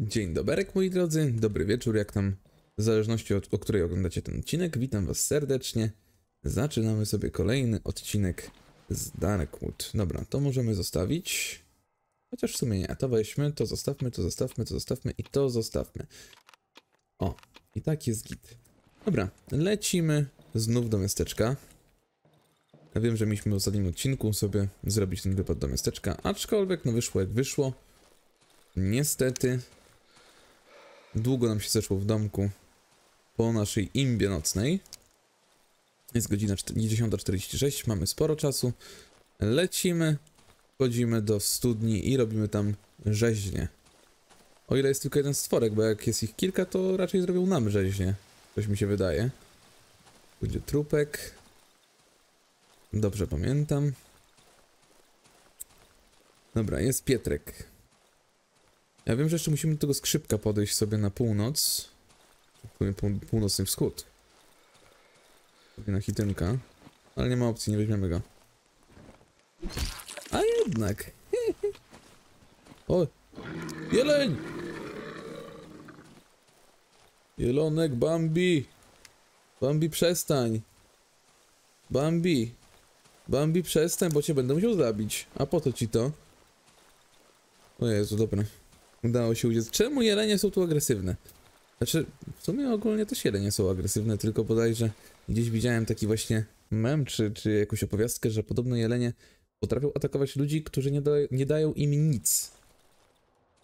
Dzień doberek moi drodzy, dobry wieczór, jak tam, w zależności od o której oglądacie ten odcinek. Witam was serdecznie. Zaczynamy sobie kolejny odcinek z Darkwood. Dobra, to możemy zostawić. Chociaż w sumie nie, to weźmy, to zostawmy, to zostawmy, to zostawmy i to zostawmy. O, i tak jest git. Dobra, lecimy znów do miasteczka. Ja wiem, że mieliśmy w ostatnim odcinku sobie zrobić ten wypad do miasteczka, aczkolwiek no wyszło jak wyszło. Niestety długo nam się zeszło w domku po naszej imbie nocnej. Jest godzina 10.46, mamy sporo czasu. Lecimy, wchodzimy do studni i robimy tam rzeźnię. O ile jest tylko jeden stworek, bo jak jest ich kilka, to raczej zrobią nam rzeźnię. Coś mi się wydaje. Będzie trupek. Dobrze pamiętam. Dobra, jest Pietrek. Ja wiem, że jeszcze musimy do tego skrzypka podejść sobie na północ. Pół, pół, północny wschód. Na hitynka. Ale nie ma opcji, nie weźmiemy go. A jednak. o! Jeleń! Jelonek, Bambi! Bambi, przestań! Bambi! Bambi, przestań, bo cię będę musiał zabić. A po to ci to? O Jezu, dobra. Udało się uciec. Czemu jelenie są tu agresywne? Znaczy, w sumie ogólnie też jelenie są agresywne, tylko bodajże gdzieś widziałem taki właśnie mem, czy, czy jakąś opowiastkę, że podobno jelenie potrafią atakować ludzi, którzy nie, da, nie dają im nic.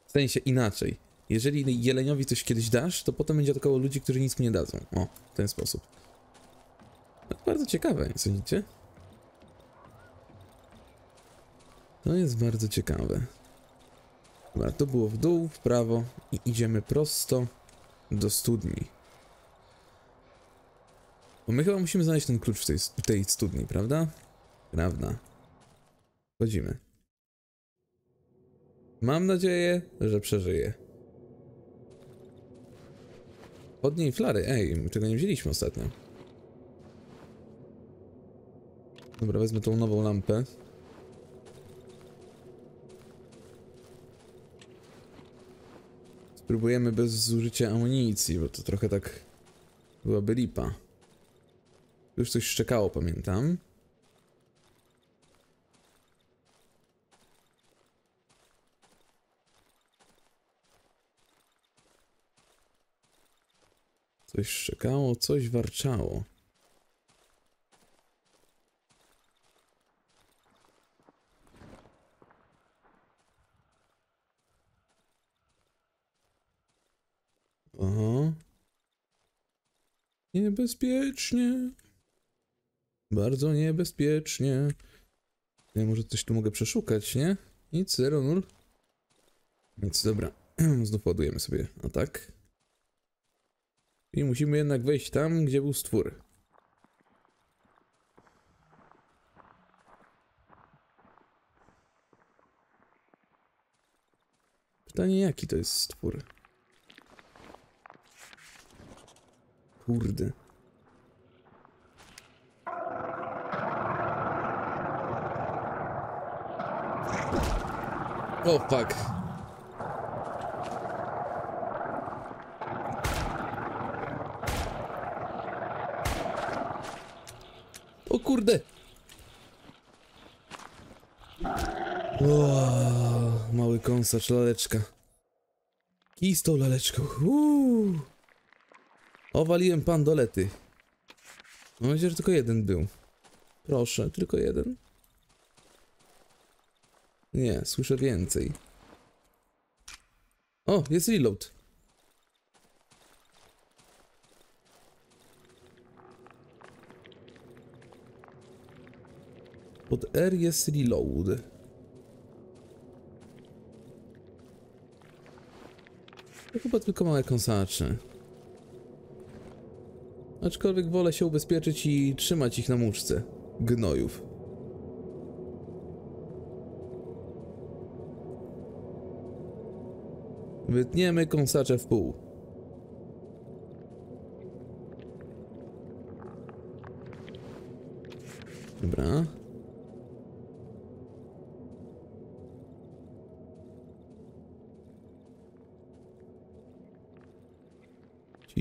W sensie inaczej. Jeżeli jeleniowi coś kiedyś dasz, to potem będzie atakował ludzi, którzy nic mu nie dadzą. O, w ten sposób. No, bardzo ciekawe, nie sądzicie? To jest bardzo ciekawe. Dobra, to było w dół, w prawo i idziemy prosto do studni. Bo my chyba musimy znaleźć ten klucz w tej, w tej studni, prawda? Prawda. Wchodzimy. Mam nadzieję, że przeżyję. Od niej flary, ej, my czego nie wzięliśmy ostatnio. Dobra, wezmę tą nową lampę. Spróbujemy bez zużycia amunicji, bo to trochę tak byłaby lipa. Już coś szczekało, pamiętam. Coś szczekało, coś warczało. Aha. Niebezpiecznie. Bardzo niebezpiecznie. Może coś tu mogę przeszukać, nie? Nic, 0, 0. Nic, dobra. Znów ładujemy sobie atak. I musimy jednak wejść tam, gdzie był stwór. Pytanie, jaki to jest stwór? Kurde. O, fuck. O kurde. O, mały kąsacz, laleczka. Kij z tą laleczką. Uuu. Owaliłem pandolety. Mam nadzieję, że tylko jeden był. Proszę, tylko jeden. Nie, słyszę więcej. O, jest reload. Pod R jest reload. To chyba tylko małe kąsacze. Aczkolwiek wolę się ubezpieczyć i trzymać ich na muszce. Gnojów. Wytniemy kąsacze w pół. Dobra.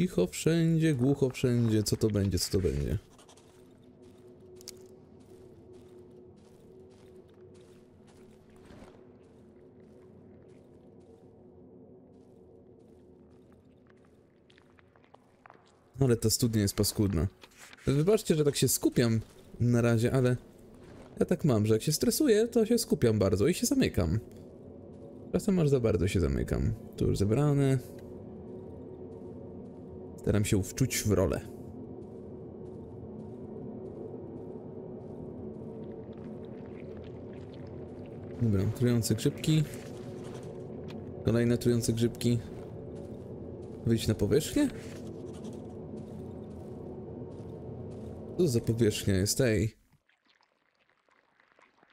Cicho wszędzie, głucho wszędzie. Co to będzie, co to będzie? Ale ta studnia jest paskudna. Wybaczcie, że tak się skupiam na razie, ale ja tak mam, że jak się stresuję, to się skupiam bardzo i się zamykam. Czasem aż za bardzo się zamykam. Tu już zebrane. Staram się wczuć w rolę. Dobra, trujące grzybki. Kolejne trujące grzybki. Wyjść na powierzchnię? Co za powierzchnia jest, ej?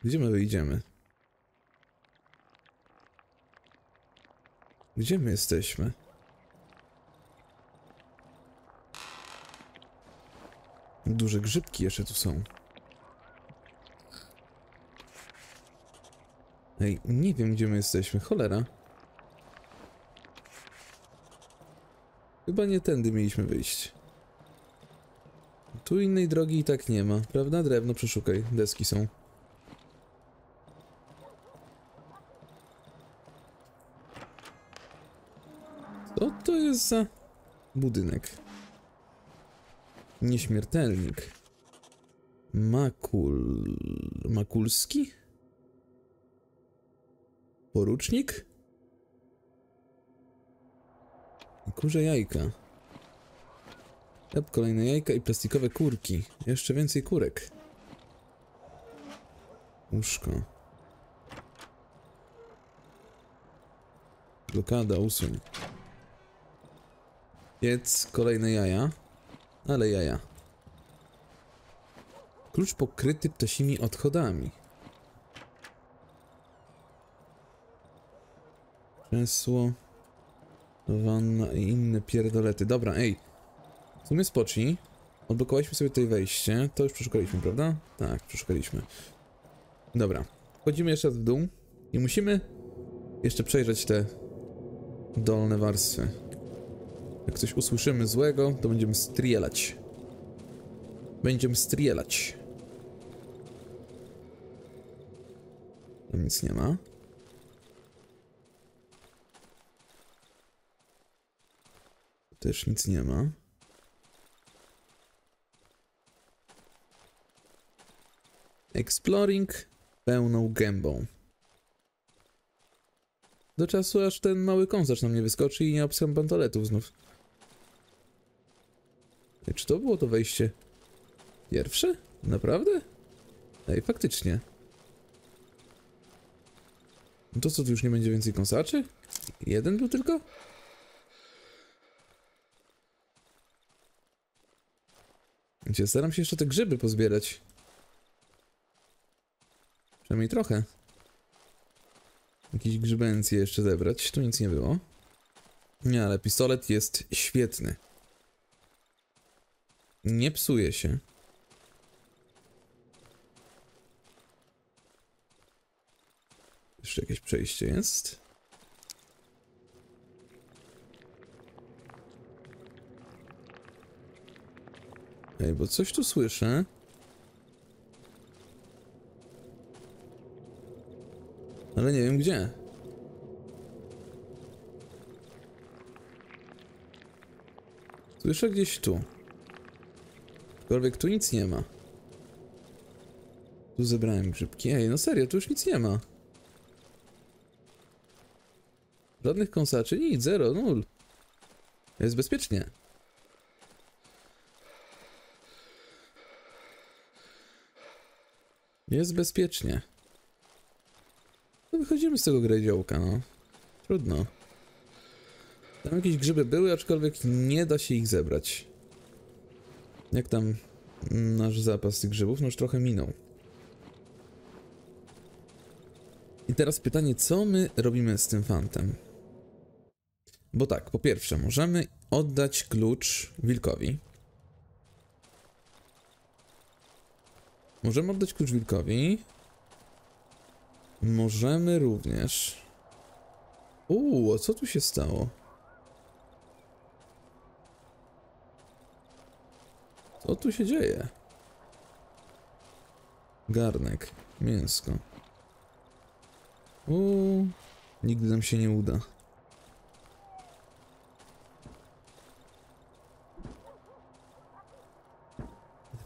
Gdzie my wyjdziemy? Gdzie my jesteśmy? Duże grzybki jeszcze tu są. Ej, nie wiem gdzie my jesteśmy, cholera. Chyba nie tędy mieliśmy wyjść. Tu innej drogi i tak nie ma, prawda? Drewno przeszukaj, deski są. Co to jest za budynek? Nieśmiertelnik. Makul... Makulski? Porucznik? Kurze jajka. Yep, kolejne jajka i plastikowe kurki. Jeszcze więcej kurek. Łóżko. Blokada, usuń. Jedz kolejne jaja. Ale jaja. Klucz pokryty ptasimi odchodami. Krzesło. Wanna i inne pierdolety. Dobra, ej. W sumie spocznij. Odblokowaliśmy sobie tutaj wejście. To już przeszukaliśmy, prawda? Tak, przeszukaliśmy. Dobra. Wchodzimy jeszcze raz w dół. I musimy jeszcze przejrzeć te dolne warstwy. Jak coś usłyszymy złego, to będziemy strielać. Będziemy strielać. Tam nic nie ma. Też nic nie ma. Exploring pełną gębą. Do czasu, aż ten mały kąsacz na mnie wyskoczy i nie obskam pantoletów znów. Czy to było to wejście pierwsze? Naprawdę? Ej, faktycznie. No to co, tu już nie będzie więcej kąsaczy? Jeden był tylko? Gdzie staram się jeszcze te grzyby pozbierać. Przynajmniej trochę. Jakieś grzybencje jeszcze zebrać. Tu nic nie było. Nie, ale pistolet jest świetny. Nie psuje się. Jeszcze jakieś przejście jest. Ej, bo coś tu słyszę. Ale nie wiem gdzie. Słyszę gdzieś tu. Aczkolwiek tu nic nie ma. Tu zebrałem grzybki. Ej, no serio, tu już nic nie ma. Żadnych kąsaczy, nic, zero, nul. Jest bezpiecznie. Jest bezpiecznie. No wychodzimy z tego gredziołka, no. Trudno. Tam jakieś grzyby były, aczkolwiek nie da się ich zebrać. Jak tam nasz zapas tych grzybów? No już trochę minął. I teraz pytanie, co my robimy z tym fantem? Bo tak, po pierwsze, możemy oddać klucz wilkowi. Możemy oddać klucz wilkowi. Możemy również... Uuu, co tu się stało? Tu się dzieje? Garnek, mięsko. Uuu, nigdy nam się nie uda.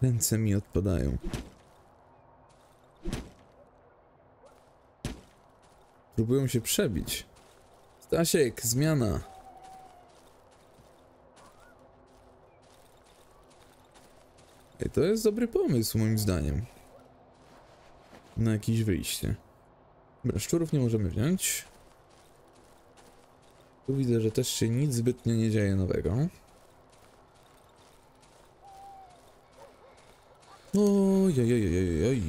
Ręce mi odpadają. Próbują się przebić. Stasiek, zmiana. Ej, to jest dobry pomysł, moim zdaniem. Na jakieś wyjście. Dobra, szczurów nie możemy wziąć. Tu widzę, że też się nic zbytnio nie dzieje nowego. Ojojojojoj.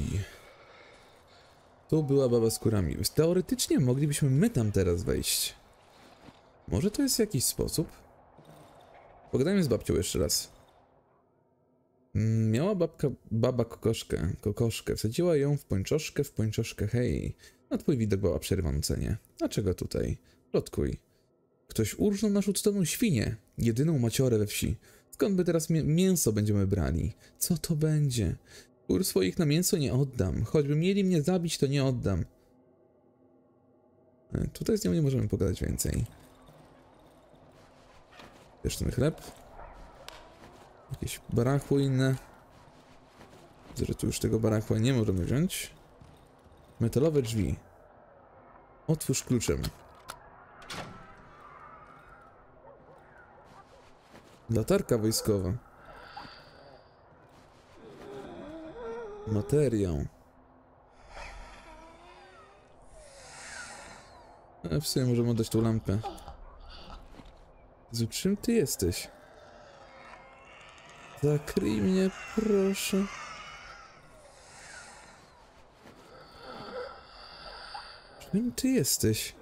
Tu była baba z kurami. Teoretycznie moglibyśmy my tam teraz wejść. Może to jest jakiś sposób? Pogadajmy z babcią jeszcze raz. Mm, Miała babka, baba kokoszkę, kokoszkę. Wsadziła ją w pończoszkę, w pończoszkę, hej. Na twój widok była przerwące, nie? Dlaczego tutaj? Plotkuj. Ktoś urżnął naszą cudowną świnię, jedyną maciorę we wsi. Skąd by teraz mię mięso będziemy brali? Co to będzie? Kur swoich na mięso nie oddam. Choćby mieli mnie zabić, to nie oddam. E, Tutaj z nią nie możemy pogadać więcej. Też ten chleb. Jakieś barachło inne. Że tu już tego barachła nie możemy wziąć. Metalowe drzwi. Otwórz kluczem. Latarka wojskowa. Materiał. E, w sumie możemy oddać tą lampę. Z czym ty jesteś? Zakryj mnie, proszę. Czym ty jesteś?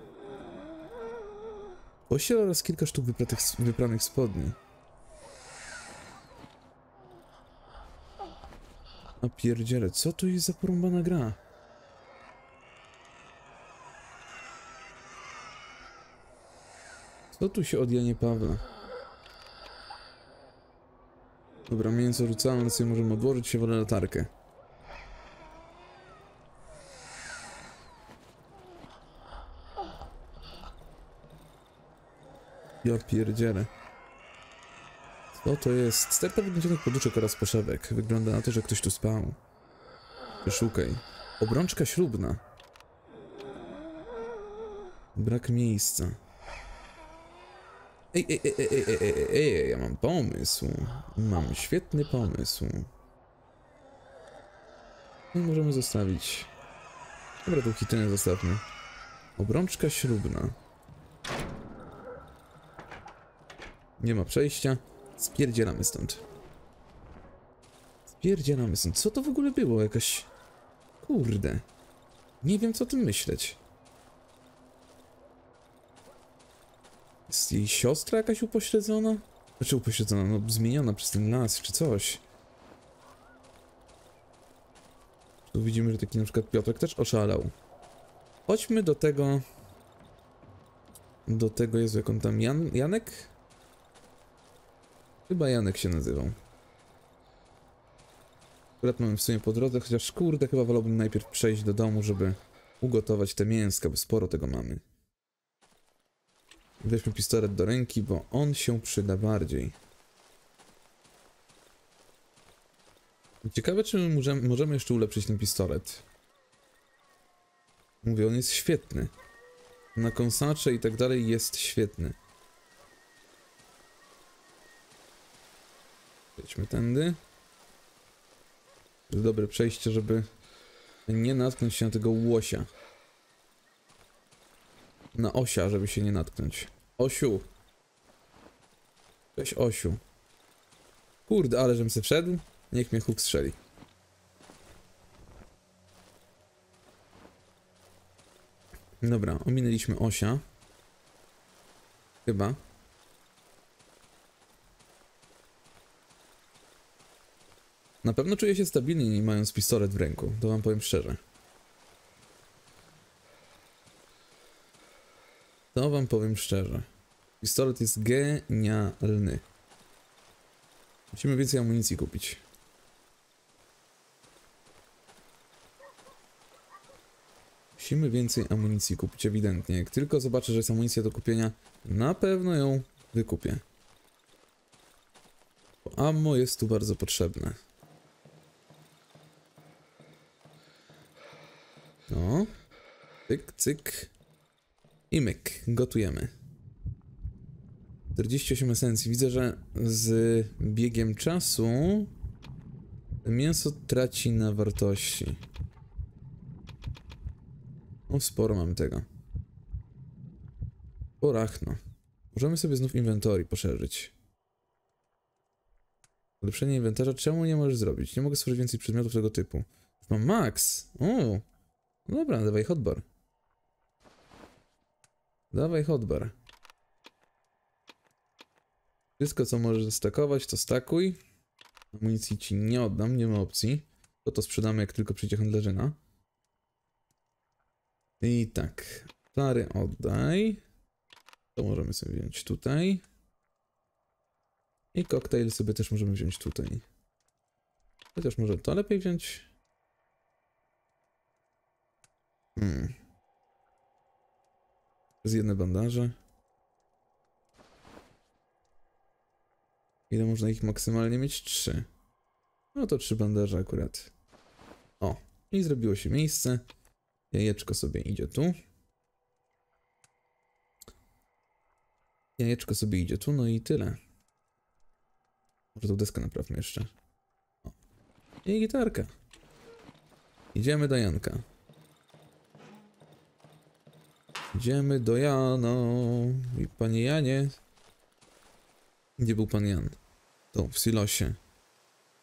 Pościel oraz kilka sztuk wypratych, wypranych spodni. A pierdziele, co to jest za porąbana gra? Co tu się od Janie Pawła? Dobra, mięso rzucamy, sobie możemy odłożyć się wolę latarkę. Ja pierdzielę. Co to jest? Sterta wygnęczonych poduszek oraz poszewek. Wygląda na to, że ktoś tu spał. Wyszukaj. Obrączka ślubna. Brak miejsca. Ej, ej, ej, ej, ej, ej, ej, ej, ja mam pomysł. Mam świetny pomysł. Możemy zostawić. Dobra, tą hitynę zostawmy. Obrączka ślubna. Nie ma przejścia. Spierdzielamy stąd. Spierdzielamy stąd. Co to w ogóle było? Jakaś... Kurde. Nie wiem, co o tym myśleć. Jest jej siostra jakaś upośledzona? Znaczy upośledzona, no zmieniona przez ten las, czy coś. Tu widzimy, że taki na przykład Piotrek też oszalał. Chodźmy do tego... Do tego, Jezu, jak on tam... Jan, Janek? Chyba Janek się nazywał. Akurat mamy w sumie po drodze, chociaż kurde, chyba wolałbym najpierw przejść do domu, żeby ugotować te mięska, bo sporo tego mamy. Weźmy pistolet do ręki, bo on się przyda bardziej. Ciekawe, czy my możemy, możemy jeszcze ulepszyć ten pistolet. Mówię, on jest świetny. Na kąsacze i tak dalej jest świetny. Przejdźmy tędy. To dobre przejście, żeby nie natknąć się na tego łosia. Na osia, żeby się nie natknąć. Osiu. Cześć Osiu. Kurde, ale żem se wszedł. Niech mnie huk strzeli. Dobra, ominęliśmy osia. Chyba. Na pewno czuję się stabilnie, nie mając pistolet w ręku. To wam powiem szczerze. To wam powiem szczerze. Pistolet jest genialny. Musimy więcej amunicji kupić. Musimy więcej amunicji kupić, ewidentnie. Jak tylko zobaczę, że jest amunicja do kupienia, na pewno ją wykupię. Bo ammo jest tu bardzo potrzebne. No. Cyk, cyk. I myk. Gotujemy. 48 esencji. Widzę, że z biegiem czasu mięso traci na wartości. O, sporo mam tego. Porachno. Możemy sobie znów inwentory poszerzyć. Ulepszenie inwentarza czemu nie możesz zrobić? Nie mogę stworzyć więcej przedmiotów tego typu. Mam max! O! No dobra, dawaj hotbar. Dawaj hotbar. Wszystko, co możesz zestakować, to stakuj. Amunicji ci nie oddam, nie ma opcji. To to sprzedamy, jak tylko przyjdzie handlerzyna. I tak. Flary oddaj. To możemy sobie wziąć tutaj. I koktajl sobie też możemy wziąć tutaj. Chociaż może to lepiej wziąć. Hmm. Z jedne bandaże. Ile można ich maksymalnie mieć? Trzy. No to trzy bandaże akurat. O, i zrobiło się miejsce. Jajeczko sobie idzie tu. Jajeczko sobie idzie tu, no i tyle. Może tą deskę naprawmy jeszcze. O. I gitarka. Idziemy do Janka. Idziemy do Jano. I panie Janie. Gdzie był pan Jan? To w silosie.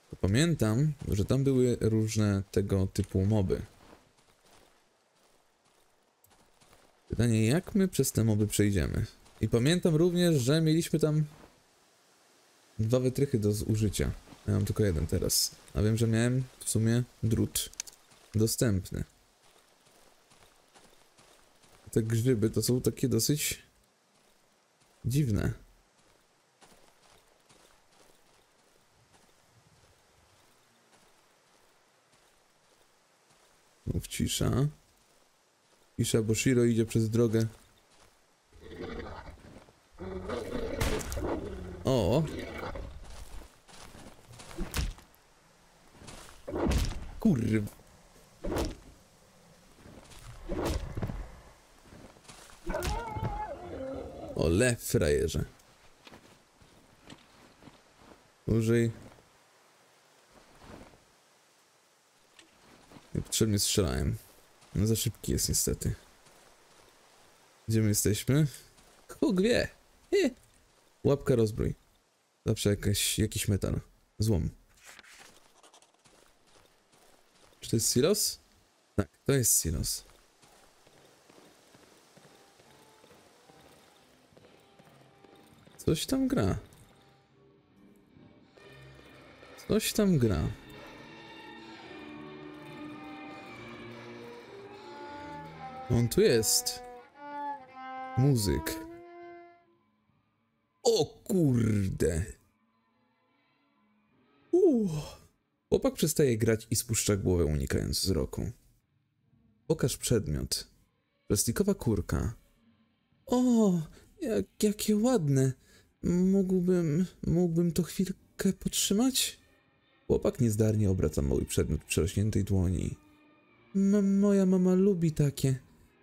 To pamiętam, że tam były różne tego typu moby. Pytanie, jak my przez te moby przejdziemy? I pamiętam również, że mieliśmy tam dwa wytrychy do zużycia. Ja mam tylko jeden teraz. A wiem, że miałem w sumie drut dostępny. Te grzyby to są takie dosyć dziwne. Mów cisza. Cisza, bo Shiro idzie przez drogę. O! Kurw. Ole, frajerze. Użyj. Niepotrzebnie strzelałem. No za szybki jest niestety. Gdzie my jesteśmy? Huk wie. Eh. Łapka rozbrój. Zawsze jakaś, jakiś metal. Złom. Czy to jest silos? Tak, to jest silos. Coś tam gra. Coś tam gra. On tu jest. Muzyk. O kurde. Uuu. Chłopak przestaje grać i spuszcza głowę, unikając wzroku. Pokaż przedmiot. Plastikowa kurka. O, jak, jakie ładne. Mógłbym, mógłbym to chwilkę potrzymać? Chłopak niezdarnie obraca mały przedmiot przerośniętej dłoni. M moja mama lubi takie.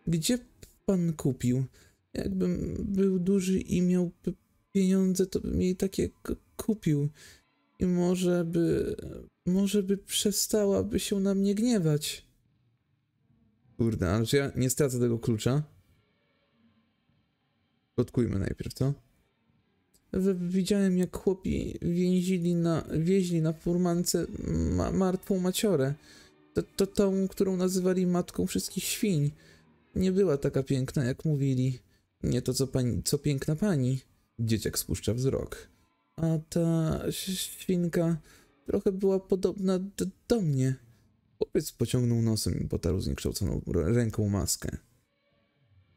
Gdzie pan kupił? Jakbym był duży i miał pieniądze, to bym jej takie kupił. I może by. Może by przestała by się na mnie gniewać. Kurde, ale czy ja nie stracę tego klucza? Plotkujmy najpierw, co? Widziałem, jak chłopi więzili na, wieźli na furmance ma, martwą maciorę. To, to tą, którą nazywali matką wszystkich świń. Nie była taka piękna, jak mówili. Nie to, co, pani, co piękna pani. Dzieciak spuszcza wzrok. A ta świnka trochę była podobna do, do mnie. Chłopiec pociągnął nosem i potarł zniekształconą ręką maskę.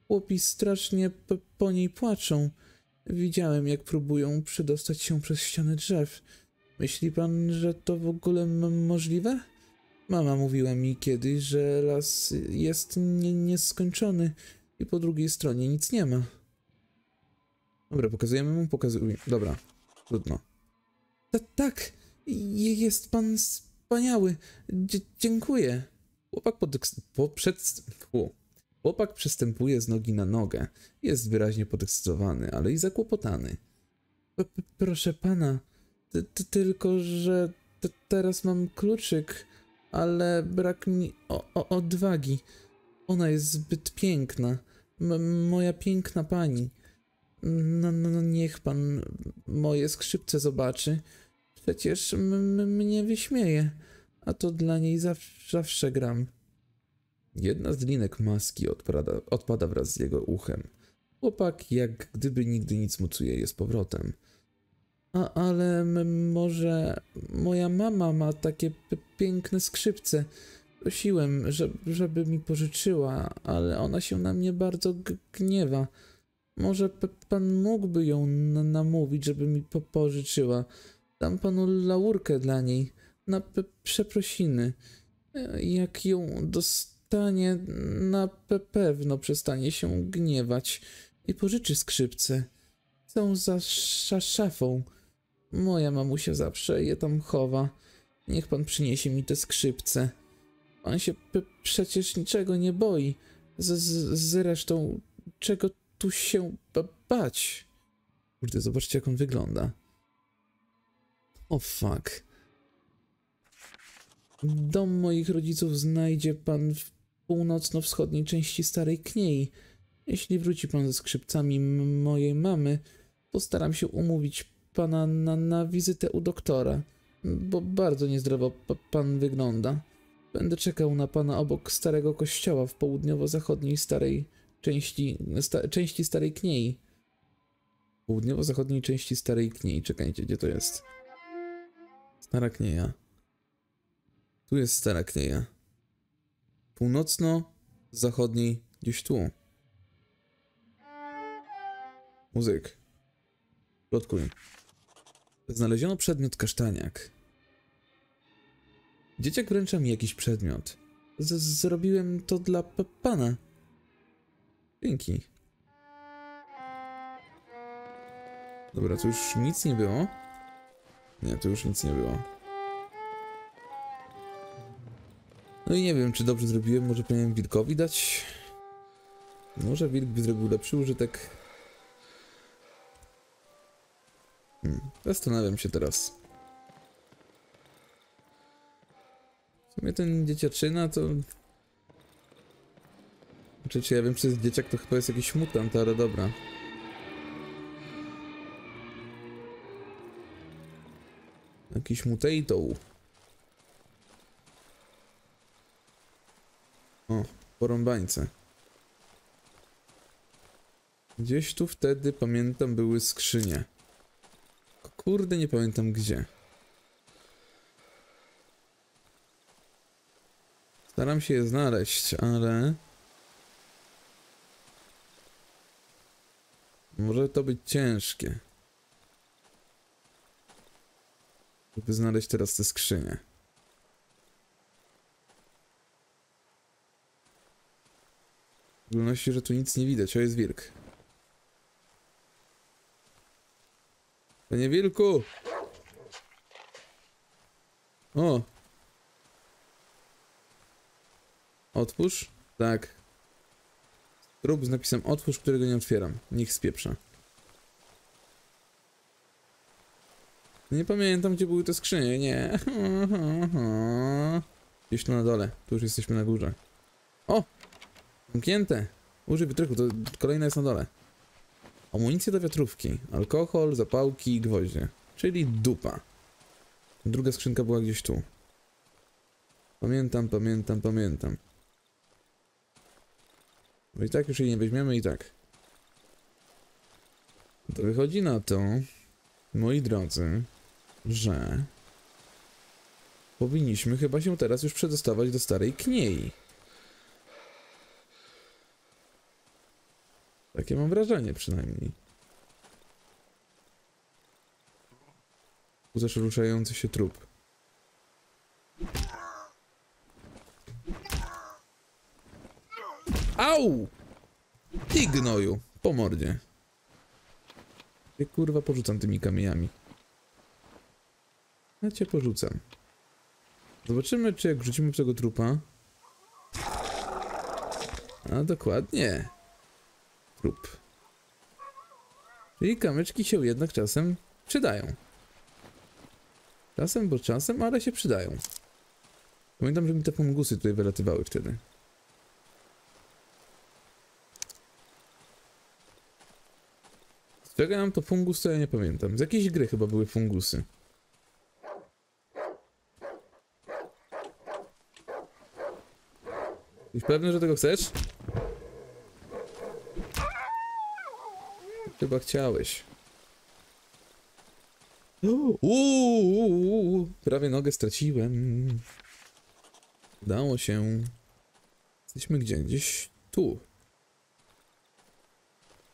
Chłopi strasznie po niej płaczą. Widziałem, jak próbują przedostać się przez ściany drzew. Myśli pan, że to w ogóle możliwe? Mama mówiła mi kiedyś, że las jest nie, nieskończony i po drugiej stronie nic nie ma. Dobra, pokazujemy mu, pokazujemy. Dobra, trudno. Ta, tak, je- jest pan wspaniały. Dziękuję. Chłopak podeks- po, przed, fu. Chłopak przestępuje z nogi na nogę. Jest wyraźnie podekscytowany, ale i zakłopotany. Proszę pana, ty, ty, tylko że teraz mam kluczyk, ale brak mi odwagi. Ona jest zbyt piękna. Moja piękna pani. No, no, no niech pan moje skrzypce zobaczy. Przecież mnie wyśmieje, a to dla niej zaw- zawsze gram. Jedna z linek maski odpada, odpada wraz z jego uchem. Chłopak, jak gdyby nigdy nic mucuje je z powrotem. A, ale może moja mama ma takie piękne skrzypce. Prosiłem, że, żeby mi pożyczyła, ale ona się na mnie bardzo gniewa. Może pan mógłby ją na- namówić, żeby mi po pożyczyła. Dam panu laurkę dla niej na przeprosiny. E, Jak ją dostanie, na pe- pewno przestanie się gniewać i pożyczy skrzypce. Są za sza- szafą. Moja mamusia zawsze je tam chowa. Niech pan przyniesie mi te skrzypce. Pan się przecież niczego nie boi. Z, zresztą, czego tu się ba- bać? Kurde, zobaczcie jak on wygląda. O fuck. Dom moich rodziców znajdzie pan w północno-wschodniej części Starej Kniei. Jeśli wróci pan ze skrzypcami mojej mamy, postaram się umówić pana na, na wizytę u doktora, bo bardzo niezdrowo pa- pan wygląda. Będę czekał na pana obok starego kościoła w południowo-zachodniej starej części, sta, części Starej Kniei. Południowo-zachodniej części Starej Kniei. Czekajcie, gdzie to jest? Stara Knieja. Tu jest Stara Knieja. Północno-zachodniej gdzieś tu. Muzyk. Plotkuj. Znaleziono przedmiot kasztaniak. Dzieciak wręcza mi jakiś przedmiot. Z zrobiłem to dla pana. Dzięki. Dobra, tu już nic nie było. Nie, tu już nic nie było. No i nie wiem, czy dobrze zrobiłem. Może powinienem wilkowi dać? Może wilk by zrobił lepszy użytek. Hmm, zastanawiam się teraz. W sumie ten dzieciaczyna to... Znaczy, czy ja wiem, czy jest dzieciak, to chyba jest jakiś mutant, ale dobra. Jakiś mutato. O, porąbańce. Gdzieś tu wtedy, pamiętam, były skrzynie. Kurde, nie pamiętam gdzie. Staram się je znaleźć, ale... Może to być ciężkie. Żeby znaleźć teraz te skrzynie. W szczególności, że tu nic nie widać, o jest wilk. Panie wilku! O! Otwórz? Tak. Trup z napisem otwórz, którego nie otwieram. Niech spieprza. Nie pamiętam, gdzie były te skrzynie. Nie. Gdzieś tu na dole. Tu już jesteśmy na górze. O! Zamknięte. Użyj wytrychu, to kolejna jest na dole. Amunicja do wiatrówki. Alkohol, zapałki i gwoździe. Czyli dupa. Druga skrzynka była gdzieś tu. Pamiętam, pamiętam, pamiętam. No i tak już jej nie weźmiemy i tak. To wychodzi na to, moi drodzy, że powinniśmy chyba się teraz już przedostawać do starej kniei. Takie mam wrażenie przynajmniej. Uzasz ruszający się trup. Au! Ty gnoju, po mordzie. Ty kurwa porzucam tymi kamieniami. Ja cię porzucam. Zobaczymy, czy jak rzucimy w tego trupa... A dokładnie. Trup. Czyli kamyczki się jednak czasem przydają. Czasem, bo czasem, ale się przydają. Pamiętam, że mi te fungusy tutaj wylatywały wtedy. Z czego mam to fungus, to ja nie pamiętam. Z jakiejś gry chyba były fungusy. Jesteś pewny, że tego chcesz? Chyba chciałeś. Uuu, prawie nogę straciłem. Udało się. Jesteśmy gdzie? Gdzieś tu.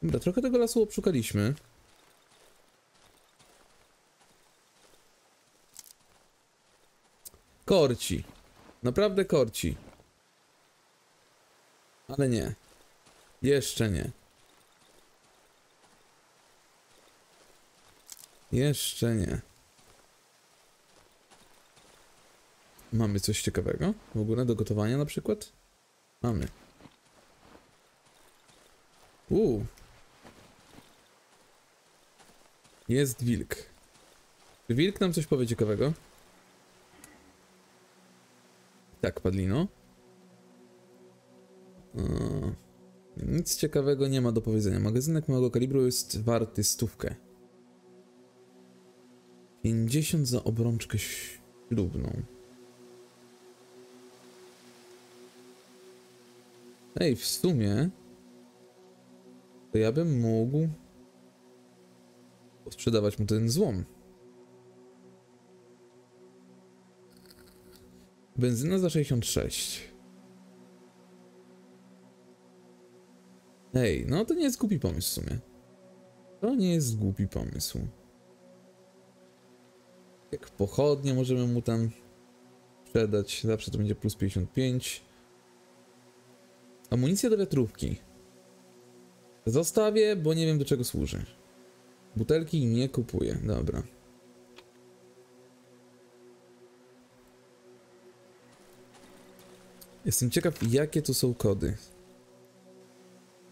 Dobra, trochę tego lasu obszukaliśmy. Korci. Naprawdę korci. Ale nie. Jeszcze nie. Jeszcze nie. Mamy coś ciekawego? W ogóle do gotowania na przykład? Mamy. Uuu. Jest wilk. Czy wilk nam coś powie ciekawego? Tak, Padlino. Eee, nic ciekawego nie ma do powiedzenia. Magazynek małego kalibru jest warty stówkę. 50 za obrączkę ślubną. Ej, w sumie to ja bym mógł sprzedawać mu ten złom. Benzyna za 66. Ej, no to nie jest głupi pomysł w sumie. To nie jest głupi pomysł. Jak pochodnie możemy mu tam sprzedać. Zawsze to będzie plus 55. Amunicja do wiatrówki. Zostawię, bo nie wiem do czego służy. Butelki nie kupuję. Dobra. Jestem ciekaw, jakie tu są kody.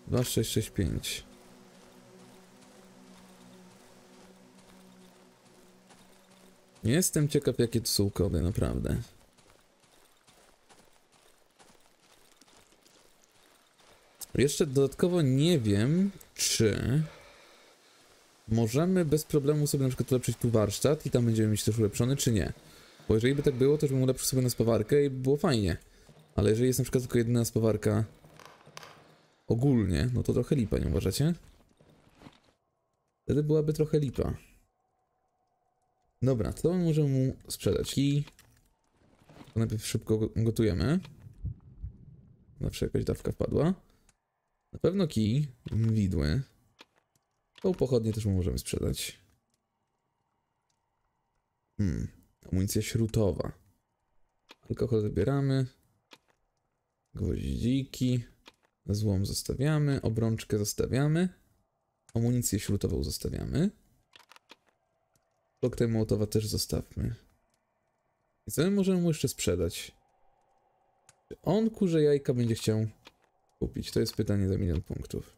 2665. Jestem ciekaw, jakie to są kody, naprawdę. Jeszcze dodatkowo nie wiem, czy możemy bez problemu sobie na przykład ulepszyć tu warsztat i tam będziemy mieć też ulepszony, czy nie. Bo jeżeli by tak było, to bym ulepszył sobie na spawarkę i by było fajnie. Ale jeżeli jest na przykład tylko jedna spawarka ogólnie, no to trochę lipa, nie uważacie? Wtedy byłaby trochę lipa. Dobra, to możemy mu sprzedać i to najpierw szybko gotujemy. Zawsze jakaś dawka wpadła. Na pewno kij, widły. Tą pochodnię też mu możemy sprzedać. Hmm, amunicja śrutowa. Alkohol zabieramy. Gwoździki. Złom zostawiamy. Obrączkę zostawiamy. Amunicję śrutową zostawiamy. Koktajl Mołotowa też zostawmy. I co my możemy mu jeszcze sprzedać? Czy on kurze jajka będzie chciał kupić? To jest pytanie za milion punktów.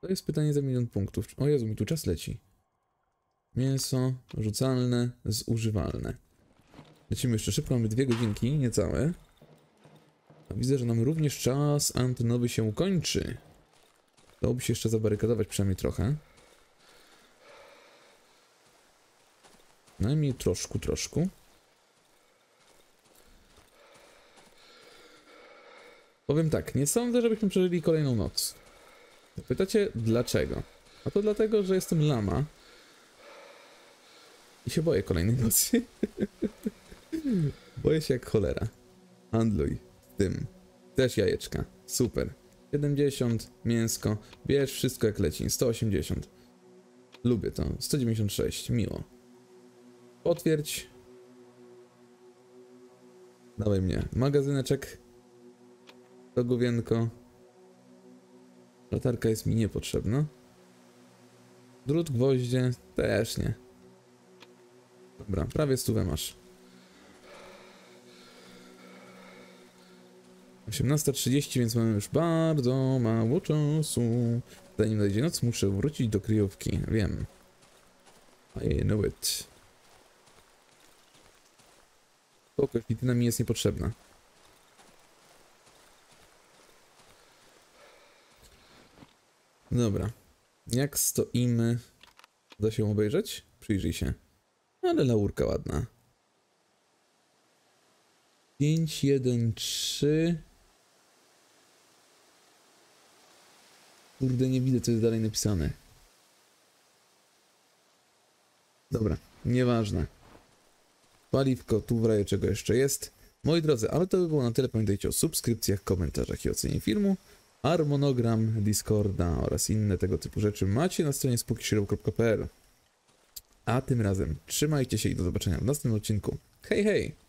To jest pytanie za milion punktów. O Jezu, mi tu czas leci. Mięso rzucalne, zużywalne. Lecimy jeszcze szybko, mamy dwie godzinki, niecałe. A widzę, że nam również czas antenowy się kończy. Dałoby się jeszcze zabarykadować przynajmniej trochę. Najmniej troszkę, troszkę. Powiem tak, nie sądzę, żebyśmy przeżyli kolejną noc. Pytacie dlaczego? A to dlatego, że jestem lama. I się boję kolejnej nocy. boję się jak cholera. Handluj tym. Też jajeczka. Super. 70, mięsko. Bierz wszystko jak leci. 180. Lubię to. 196. Miło. Potwierdź. Dawaj mnie. Magazyneczek. To główienko. Latarka jest mi niepotrzebna. Drut, gwoździe też nie. Dobra, prawie stówę masz. 18.30, więc mamy już bardzo mało czasu. Zanim nadejdzie noc, muszę wrócić do kryjówki. Wiem. I know it. Spoko, świetlina mi jest niepotrzebna. Dobra. Jak stoimy? Da się obejrzeć? Przyjrzyj się. Ale laurka ładna. 5, 1, 3. Kurde, nie widzę, co jest dalej napisane. Dobra, nieważne. Paliwko, tu w czego jeszcze jest. Moi drodzy, ale to by było na tyle. Pamiętajcie o subskrypcjach, komentarzach i ocenie filmu. Harmonogram Discorda oraz inne tego typu rzeczy macie na stronie spokishiro.pl. A tym razem trzymajcie się i do zobaczenia w następnym odcinku. Hej, hej!